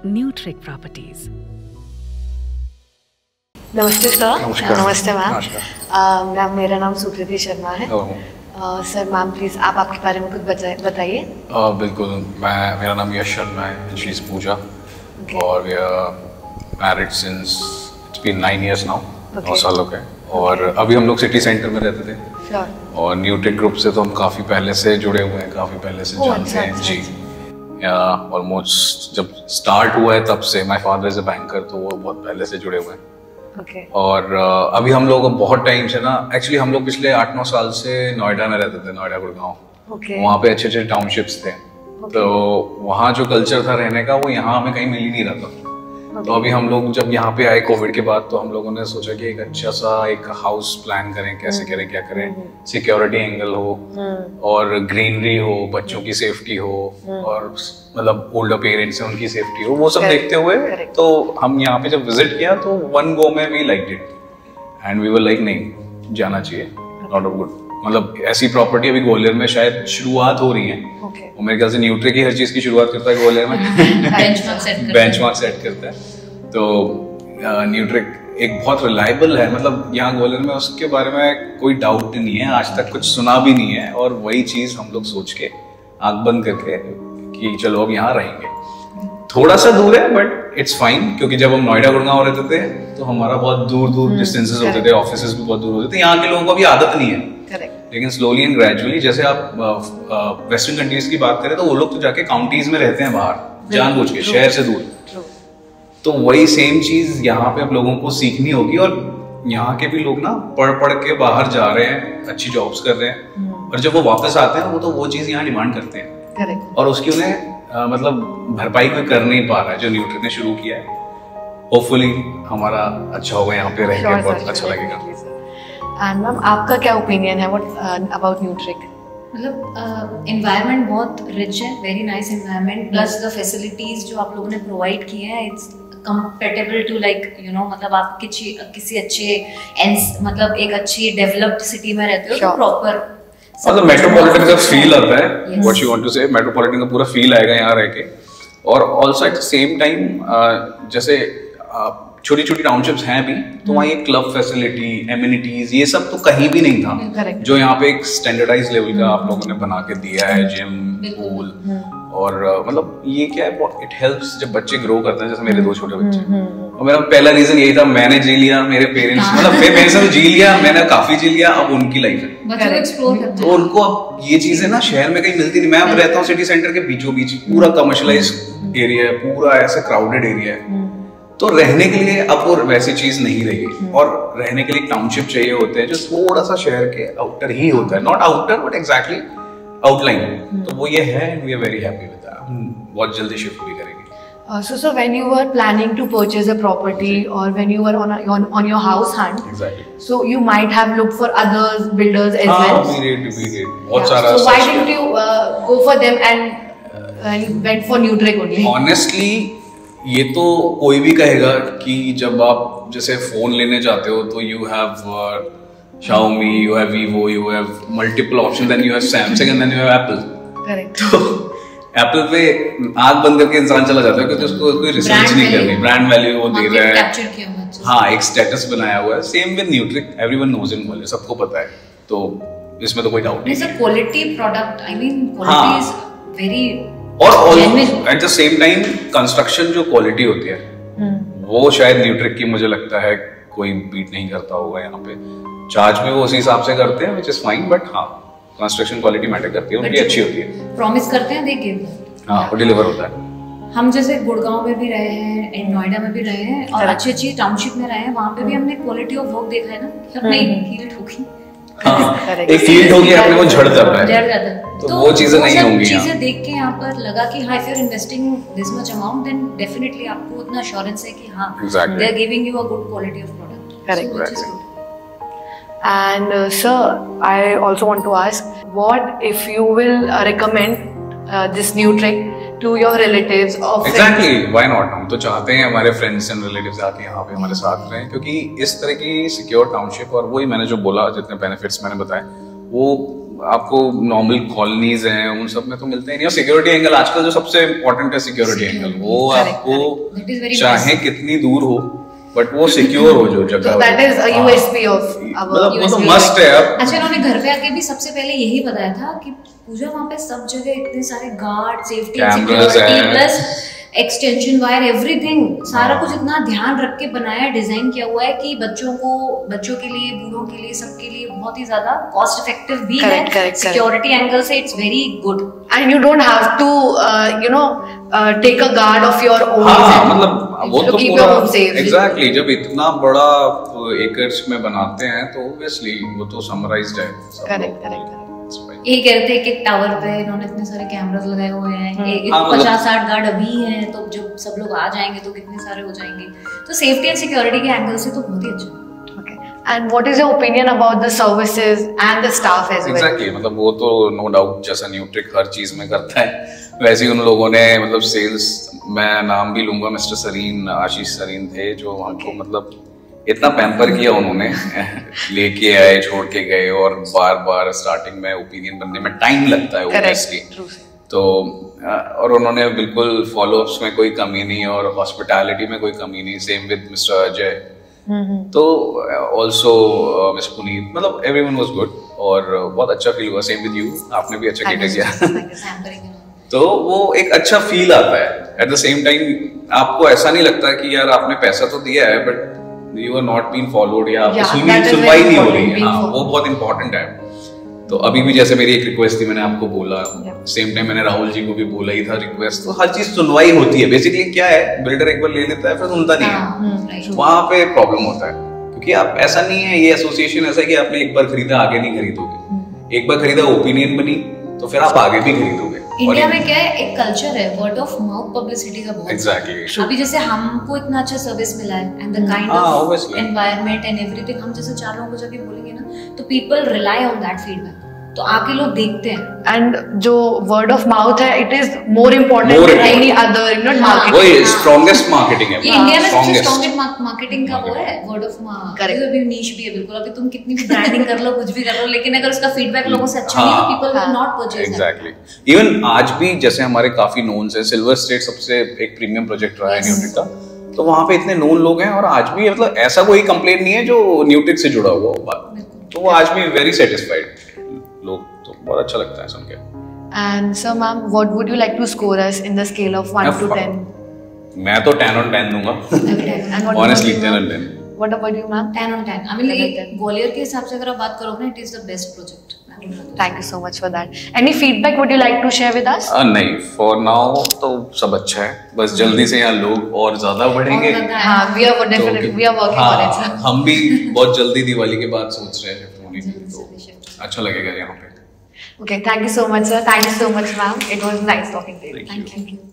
Trick Properties. नमस्ते sir. नमस्ते ma'am. Ma'am मेरा नाम सुकृति शर्मा है। सर मैम प्लीज़ आप आपके बारे में कुछ बताइए। बिल्कुल मैं मेरा नाम यश शर्मा है शी इज़ पूजा। और we are married since it's been nine years now नौ. साल हो गए और अभी हम लोग सिटी सेंटर में रहते थे। और न्यूट्रिक ग्रुप से तो हम काफ़ी पहले से जुड़े हुए हैं काफ़ी पहले से जानते अच्छा, हैं। अच्छा, जी। ऑलमोस्ट जब स्टार्ट हुआ है तब से my father is a banker तो वो बहुत पहले से जुड़े हुए हैं okay. और uh, अभी हम लोग बहुत टाइम से ना एक्चुअली हम लोग पिछले आठ नौ साल से नोएडा में रहते थे नोएडा गुड़गांव okay. वहाँ पे अच्छे अच्छे टाउनशिप्स थे okay. तो वहाँ जो कल्चर था रहने का वो यहाँ हमें कहीं मिल ही नहीं रहा था तो अभी हम लोग जब यहाँ पे आए कोविड के बाद तो हम लोगों ने सोचा कि एक अच्छा सा एक हाउस प्लान करें कैसे करें क्या करें। सिक्योरिटी एंगल हो और ग्रीनरी हो बच्चों की सेफ्टी हो और मतलब ओल्डर पेरेंट्स हैं उनकी सेफ्टी हो वो सब देखते हुए तो हम यहाँ पे जब विज़िट किया तो वन गो में we like it and we were like नहीं जाना चाहिए। नॉट ऑफ़ गुड मतलब ऐसी प्रॉपर्टी अभी ग्वालियर में शायद शुरुआत हो रही है। ओके और मेरे ख्याल से न्यूट्री की हर चीज़ की शुरुआत करता है ग्वालियर में। करते बेंचमार्क सेट करता है। तो न्यूट्रिक एक बहुत रिलायबल है। मतलब यहाँ ग्वालियर में उसके बारे में कोई डाउट नहीं है। आज तक कुछ सुना भी नहीं है और वही चीज़ हम लोग सोच के आँख बंद करके कि चलो अब यहाँ रहेंगे। थोड़ा सा दूर है बट इट्स फाइन क्योंकि जब हम नोएडा गुड़गांव रहते थे तो हमारा बहुत दूर दूर डिस्टेंसेस होते थे ऑफ़िस भी बहुत दूर होते थे। यहाँ के लोगों को अभी आदत नहीं है। लेकिन स्लोली एंड ग्रेजुअली जैसे आप वेस्टर्न कंट्रीज़ की बात करें तो वो लोग तो जाके काउंटीज में रहते हैं बाहर जानबूझ के शहर से दूर। तो वही सेम चीज़ यहाँ पे अब लोगों को सीखनी होगी और यहाँ के भी लोग ना पढ़ पढ़ के बाहर जा रहे हैं अच्छी जॉब्स कर रहे हैं। और जब वो वापस आते हैं वो तो वो चीज़ यहाँ डिमांड करते हैं। करेक्ट और उसकी उन्हें मतलब भरपाई कोई कर नहीं पा रहा है जो न्यूट्रिक ने शुरू किया है। होपफुली हमारा अच्छा होगा यहाँ पे रह के बहुत अच्छा लगेगा। एंड मैम आपका क्या ओपिनियन है? व्हाट अबाउट न्यूट्रिक मतलब इन्वायरमेंट बहुत रिच है very nice environment plus the facilities जो आप लोगों ने प्रोवाइड किए हैं it's compatible to like you know मतलब आप किसी किसी अच्छे एंस मतलब एक अच्छी डेवलप्ड सिटी में रहते हो तो प्रॉपर मतलब मेट्रोपॉलिटन का फील आता है what you want to say metropolitan का पूरा फील आएगा यहाँ रह के। और also at the same time जैसे छोटी छोटी टाउनशिप्स हैं भी तो वहाँ ये क्लब फैसिलिटी एम्यूनिटीज ये सब तो कहीं भी नहीं था। जो यहाँ पे एक स्टैंडर्डाइज लेवल का आप लोगों ने बना के दिया है जिम पूल और मतलब ये क्या है इट हेल्प्स जब बच्चे ग्रो करते हैं जैसे मेरे दो छोटे बच्चे। और मेरा पहला रीजन यही था मैंने जी लिया मेरे पेरेंट्स मतलब मेरे पेरेंट्स ने तो जी लिया मैंने काफ़ी जी लिया अब उनकी लाइफ है। बच्चों को एक्सप्लोर करते तो उनको अब ये चीज़ें ना शहर में कहीं मिलती नहीं। मैं अब रहता हूँ सिटी सेंटर के बीचों बीच पूरा कमर्शलाइज एरिया है पूरा ऐसे क्राउडेड एरिया है। तो रहने के लिए अब वो वैसी चीज़ नहीं रही और रहने के लिए टाउनशिप चाहिए होते हैं जो थोड़ा सा शहर के आउटर ही होता है not outer but exactly outline तो वो ये है we are very happy with that हम बहुत जल्दी शिफ्ट भी करेंगे Uh, so, so when you were planning to purchase a property or when you were on, a, on on your house hunt, exactly so you might have looked for others builders as हाँ well. we did we did बहुत Yeah. सारा So why search didn't किया। you uh, go for them and, uh, and went for Nutric only? Honestly ये तो कोई भी कहेगा कि जब आप जैसे फ़ोन लेने जाते हो तो you have Xiaomi, you have Vivo, you have multiple options, then you have Samsung and then you have Apple. Correct. तो एप्पल पे आग बंद करके इंसान चला जाता है क्योंकि उसको कोई रिसर्च नहीं. करनी ब्रांड वैल्यू वो दे रहा है हुआ है। हाँ एक स्टेटस बनाया हुआ है same with Nutric everyone knows इन बोले सबको पता है तो इसमें तो कोई डाउट नहीं It's a quality product. I mean, हाँ। और at the same time construction जो क्वालिटी होती है वो शायद न्यूट्रिक की मुझे लगता है कोई बीट नहीं करता होगा यहाँ पे। चार्ज भी वो उसी हिसाब से करते हैं विच इज़ फाइन बट हाँ कंस्ट्रक्शन क्वालिटी मैटर करती है उनकी अच्छी होती है। प्रॉमिस करते हैं देखिए। हाँ वो डिलीवर होता है। हम जैसे गुड़गांव में भी रहे हैं इन नोएडा में भी रहे हैं और. अच्छी अच्छी टाउनशिप में रहे हैं वहाँ पे भी हमने क्वालिटी ऑफ़ वर्क देखा है ना कि अब नहीं होगी। हाँ। एक फ़ील्ड होगी अपने वो झड़ जाता है। जाता है। तो वो चीज़ें नहीं होंगी यहाँ। चीज़ें देख के यहाँ पर लगा कि हाँ if you investing this much amount then definitely आपको उतना अश्योरेंस है कि हाँ they are giving you a good quality of product Correct. Correct. And uh, sir, I also want to ask, what if you will uh, recommend uh, this new trick? To your relatives or friends? Exactly why not हम तो चाहते हैं हमारे friends and relatives आके यहाँ पे हमारे साथ रहें क्योंकि इस तरह की सिक्योर टाउनशिप और वही मैंने जो बोला जितने बेनिफिट्स मैंने बताए वो आपको नॉर्मल कॉलोनीज हैं उन सब में तो मिलते हैं नहीं। और सिक्योरिटी एंगल आजकल जो सबसे इम्पोर्टेंट है सिक्योरिटी एंगल वो Correct, आपको चाहे कितनी दूर हो बट वो सिक्योर हो जो जगह that is a USP our मतलब वो तो मस्ट है अब। अच्छा इन्होंने घर पे आके भी सबसे पहले यही बताया था कि पूजा वहाँ पे सब जगह इतने सारे guard safety security plus extension wire everything सारा कुछ इतना ध्यान रख के बनाया डिज़ाइन किया हुआ है कि बच्चों को बच्चों के लिए बूढ़ों के लिए सबके लिए बहुत ही ज़्यादा कॉस्ट इफ़ेक्टिव भी Correct, है. सिक्योरिटी एंगल से it's very good and you don't have to uh, you know uh, take a guard of your own हाँ and मतलब वो तो पूरा. एग्जैक्टली जब इतना बड़ा एकर्स में बनाते हैं तो ऑब्वियसली वो तो समराइज्ड है। सब Correct, It's कहते हैं कि एक टावर पे इन्होंने इतने सारे कैमरास लगाए हुए हैं। एक हाँ, मतलब- पचास साठ गार्ड अभी हैं तो जब सब लोग आ जाएँगे तो कितने सारे हो जाएँगे। तो सेफ्टी एंड सिक्योरिटी के एंगल से तो बहुत ही अच्छा And what is your opinion about the services and the staff as well? Exactly मतलब वो तो नो डाउट जैसा न्यूट्रिक हर चीज़ में करता है। वैसे ही उन लोगों ने मतलब सेल्स मैं नाम भी लूँगा मिस्टर सरीन आशीष सरीन थे जो हमको मतलब इतना पैम्पर किया उन्होंने। लेके आए छोड़ के गए और बार बार स्टार्टिंग में ओपिनियन बनने में टाइम लगता है True. तो और उन्होंने बिल्कुल फॉलोअप्स में कोई कमी नहीं और हॉस्पिटैलिटी में कोई कमी नहीं। सेम विद मिस्टर अजय तो ऑल्सो मिस पुनीत मतलब एवरीवन वाज गुड और बहुत अच्छा फील हुआ। सेम विद यू आपने भी अच्छा केटर. किया. तो वो एक अच्छा फील आता है। एट द सेम टाइम आपको ऐसा नहीं लगता कि यार आपने पैसा तो दिया है but you are not been followed या सुनवाई नहीं हो रही है। हाँ वो बहुत इंपॉर्टेंट है। तो अभी भी जैसे मेरी एक रिक्वेस्ट थी मैंने आपको बोला। सेम टाइम मैंने राहुल जी को भी बोला ही था रिक्वेस्ट तो हर चीज़ सुनवाई होती है। बेसिकली क्या है बिल्डर एक बार ले लेता है फिर सुनता नहीं है। हाँ, वहाँ पे प्रॉब्लम होता है। क्योंकि आप ऐसा नहीं है ये एसोसिएशन ऐसा है कि आपने एक बार खरीदा आगे नहीं खरीदोगे। एक बार खरीदा ओपिनियन बनी तो फिर आप आगे भी खरीदोगे। इंडिया में क्या है? एक कल्चर है वर्ड ऑफ़ माउथ पब्लिसिटी का बहुत। एग्जैक्टली अभी जैसे हमको इतना अच्छा सर्विस मिला है and the kind of. Environment and everything हम जैसे चार लोगों को जाके बोलेंगे ना तो people rely on that feedback तो आके लोग देखते हैं And जो word of mouth है, More than important. any other, you know, हाँ. marketing. वही. स्ट्रॉन्गेस्ट मार्केटिंग है इंडिया में सबसे. स्ट्रॉन्गेस्ट मार्केटिंग का वो है वर्ड ऑफ़ माउथ. अभी नीश भी है बिल्कुल अभी तुम कितनी भी ब्रांडिंग कर लो कुछ भी कर लो लेकिन अगर उसका फीडबैक लोगों से अच्छा नहीं है तो. People will. Not purchase exactly even आज भी जैसे हमारे काफ़ी नोन्स है सिल्वर स्टेट सबसे एक प्रीमियम प्रोजेक्ट रहा है न्यूट्रिक का तो वहाँ पे इतने नोन लोग हैं और आज भी मतलब ऐसा कोई कंप्लेंट नहीं है जो न्यूट्रिक से जुड़ा हुआ हो बिल्कुल। तो वो आज भी वेरी सेटिस्फाइड लोग तो बहुत अच्छा लगता है सुन के And so, ma'am, what would you like to score us in the scale of 1 to 10? मैं तो 10 on 10 दूँगा And what honestly 10 you, on 10 What about you, ma'am? Ten on ten I mean 10 10. Gwalior के हिसाब से अगर आप बात करोगे ना it is the best project Thank you so much for that. Any feedback would you like to share with us? आ, नहीं फॉर नाउ तो सब अच्छा है बस जल्दी से यहाँ लोग और ज़्यादा बढ़ेंगे हाँ, we are definitely we are working on it. हाँ, sir. हम भी बहुत जल्दी दिवाली के बाद सोच रहे हैं तो अच्छा लगेगा यहाँ पे। Okay thank you so much sir thank you so much ma'am it was nice talking